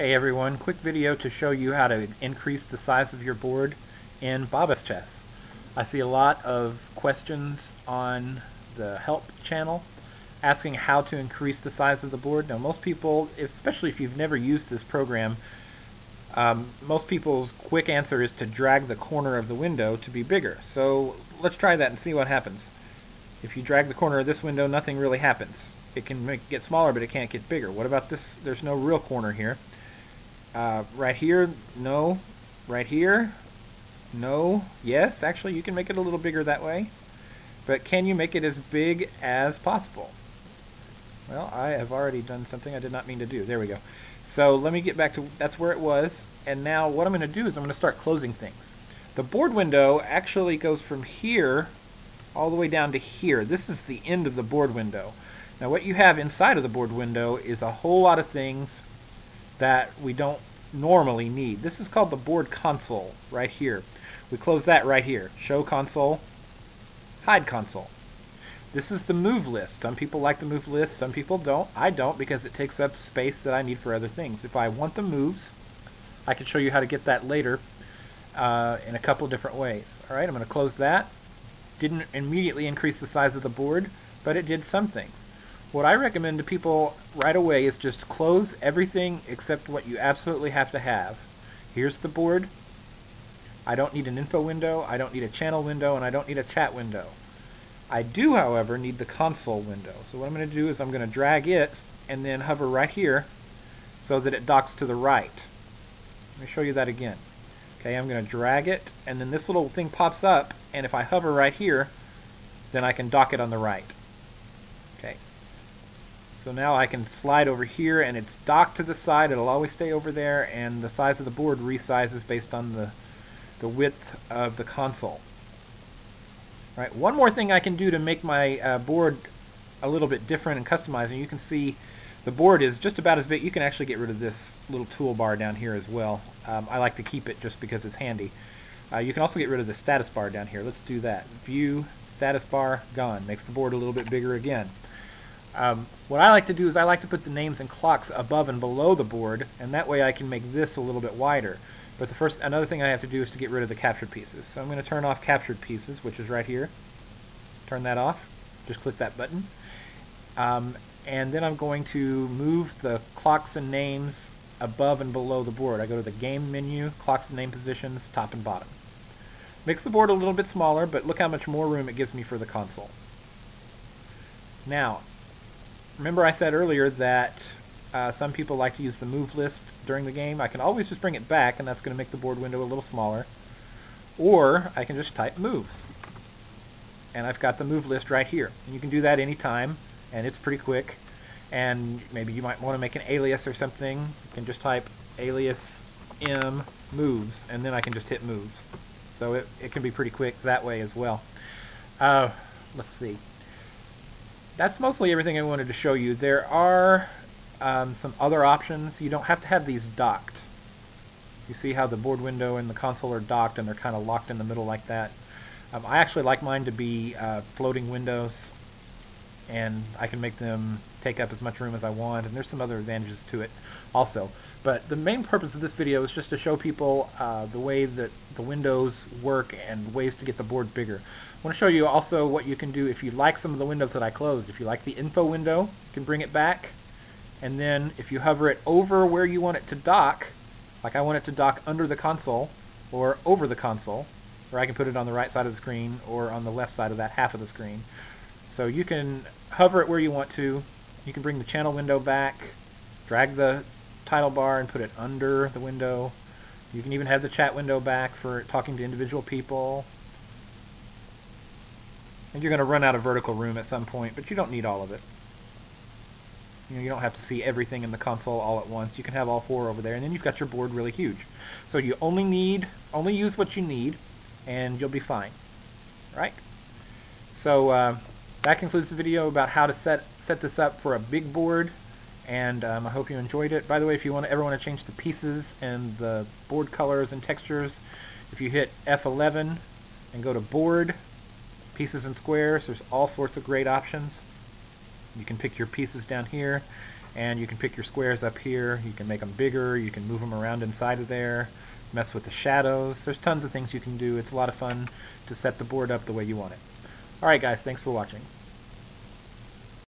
Hey everyone, quick video to show you how to increase the size of your board in BabasChess. I see a lot of questions on the help channel asking how to increase the size of the board. Now most people, especially if you've never used this program, um, most people's quick answer is to drag the corner of the window to be bigger. So let's try that and see what happens. If you drag the corner of this window, nothing really happens. It can make, get smaller, but it can't get bigger. What about this? There's no real corner here. Uh, right here, no. Right here, no. Yes, actually, you can make it a little bigger that way. But can you make it as big as possible? Well, I have already done something I did not mean to do. There we go. So let me get back to, that's where it was. And now what I'm going to do is I'm going to start closing things. The board window actually goes from here all the way down to here. This is the end of the board window. Now what you have inside of the board window is a whole lot of things that we don't normally need. This is called the board console right here. We close that right here. Show console, hide console. This is the move list. Some people like the move list, some people don't. I don't because it takes up space that I need for other things. If I want the moves, I can show you how to get that later uh, in a couple different ways. All right, I'm going to close that. Didn't immediately increase the size of the board, but it did some things. What I recommend to people right away is just close everything except what you absolutely have to have. Here's the board. I don't need an info window, I don't need a channel window, and I don't need a chat window. I do, however, need the console window. So what I'm going to do is I'm going to drag it and then hover right here so that it docks to the right. Let me show you that again. Okay, I'm going to drag it, and then this little thing pops up, and if I hover right here, then I can dock it on the right. Okay, so now I can slide over here and it's docked to the side. It'll always stay over there and the size of the board resizes based on the, the width of the console. All right, one more thing I can do to make my uh, board a little bit different and customized, and You can see the board is just about as big. You can actually get rid of this little toolbar down here as well. Um, I like to keep it just because it's handy. Uh, you can also get rid of the status bar down here. Let's do that. View, status bar, gone. Makes the board a little bit bigger again. Um, what I like to do is I like to put the names and clocks above and below the board, and that way I can make this a little bit wider. But the first, another thing I have to do is to get rid of the captured pieces. So I'm going to turn off captured pieces, which is right here. Turn that off. Just click that button. Um, and then I'm going to move the clocks and names above and below the board. I go to the game menu, clocks and name positions, top and bottom. Makes the board a little bit smaller, but look how much more room it gives me for the console. Now, remember I said earlier that uh, some people like to use the move list during the game. I can always just bring it back, and that's going to make the board window a little smaller. Or I can just type moves. And I've got the move list right here. And you can do that anytime, and it's pretty quick. And maybe you might want to make an alias or something. You can just type alias m moves, and then I can just hit moves. So it, it can be pretty quick that way as well. Uh, let's see that's mostly everything I wanted to show you. There are um, some other options. You don't have to have these docked. You see how the board window and the console are docked and they're kind of locked in the middle like that. Um, I actually like mine to be uh, floating windows and I can make them take up as much room as I want and there's some other advantages to it also. But the main purpose of this video is just to show people uh, the way that the windows work and ways to get the board bigger. I want to show you also what you can do if you like some of the windows that I closed. If you like the info window, you can bring it back. And then if you hover it over where you want it to dock, like I want it to dock under the console or over the console, or I can put it on the right side of the screen or on the left side of that half of the screen. So you can hover it where you want to. You can bring the channel window back, drag the title bar and put it under the window. You can even have the chat window back for talking to individual people. And you're going to run out of vertical room at some point, but you don't need all of it. You know, you don't have to see everything in the console all at once. You can have all four over there, and then you've got your board really huge. So you only need, only use what you need, and you'll be fine. Right? So uh, that concludes the video about how to set set this up for a big board, and um, I hope you enjoyed it. By the way, if you want to, ever want to change the pieces and the board colors and textures, if you hit F11 and go to Board, pieces and squares. There's all sorts of great options. You can pick your pieces down here and you can pick your squares up here. You can make them bigger, you can move them around inside of there, mess with the shadows. There's tons of things you can do. It's a lot of fun to set the board up the way you want it. Alright guys, thanks for watching.